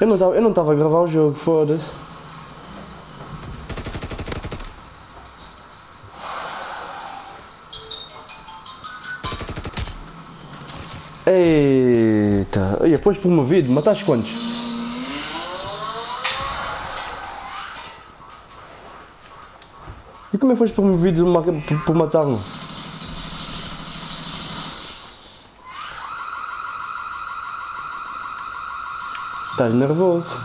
Eu não tava, eu não tava a gravar o jogo, foda-se. Eita, Olha, foste promovido, mataste quantos? E como é que foste promovido por, por Estás nervoso.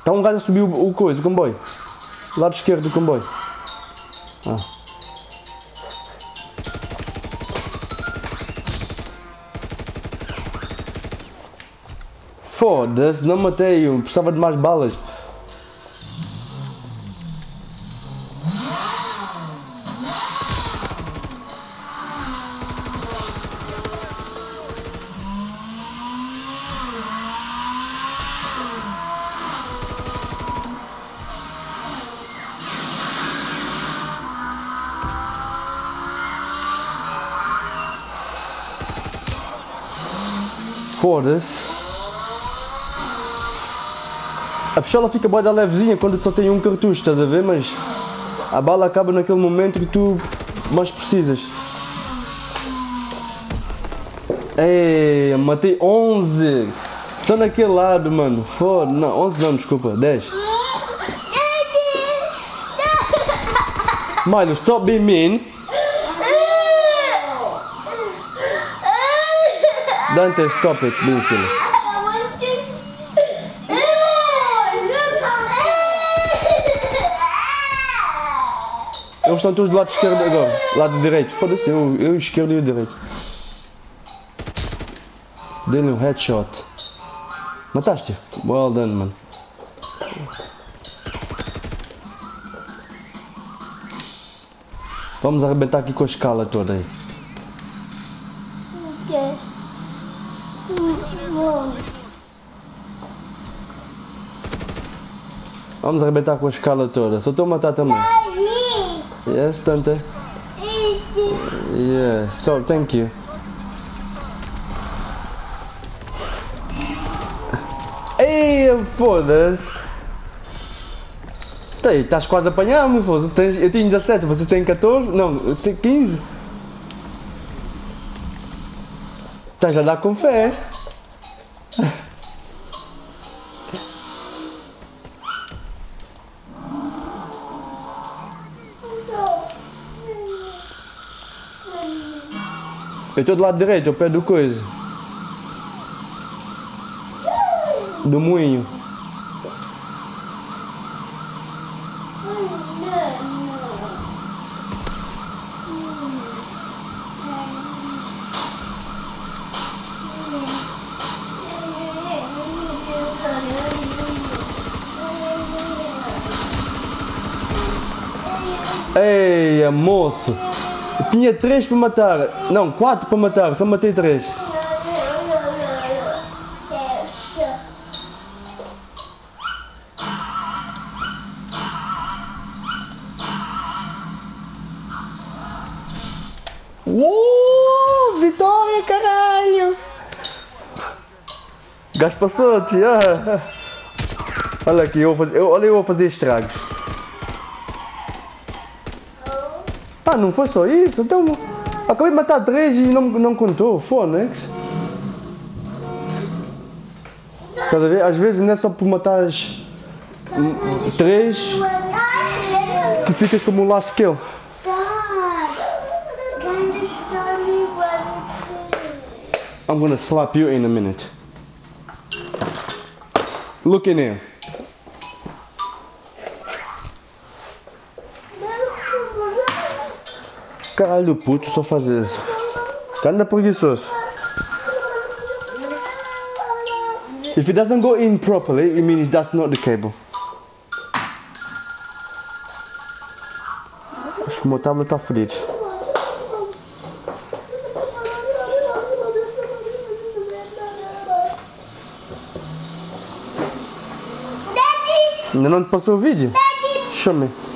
Está um gajo a subir o, o coisa, o comboio. Lado esquerdo do comboio. Ah. Foda-se, não matei um, precisava de mais balas. Foda-se. A pistola fica boa da levezinha quando só tem um cartucho, estás a ver? Mas a bala acaba naquele momento que tu mais precisas. Ei, matei 11. Só naquele lado, mano. Foda, não, 11 não, desculpa, 10. Milo, stop being mean. Dante, stop it, being. Eles estão todos do lado esquerdo agora. Lado direito. Foda-se, eu, eu esquerdo e o direito. Dei-lhe um headshot. Mataste? Well done, mano. Vamos arrebentar aqui com a escala toda aí. Vamos arrebentar com a escala toda. Só estou a matar também. Yes, Tante. Yes, so thank you. Ei, foda-se. Tá Estás quase a apanhar-me, foda-se. Tens- Eu tenho 17, você tem 14? Não, eu tenho 15. Estás a dar com fé. Eu estou do lado direito, ao pé do coisa. Do moinho. Ei, moço. Tinha três para matar. Não, quatro para matar, só matei três. Uou, vitória, caralho! O gajo passou-te, ah. Olha aqui, eu vou fazer, eu, olha eu vou fazer estragos. Ah, não foi só isso? Então, acabei de matar três e não, não contou, Fonex. Estás a ver? Às vezes não é só por matar três que ficas como o last kill. I'm gonna slap you in a minute. Look in here. Caralho, puto, só fazer isso. Anda preguiçoso. If it doesn't go in properly, it means that's not the cable. Acho que o meu tablet está fodido. Ainda não te passou o vídeo? Show me.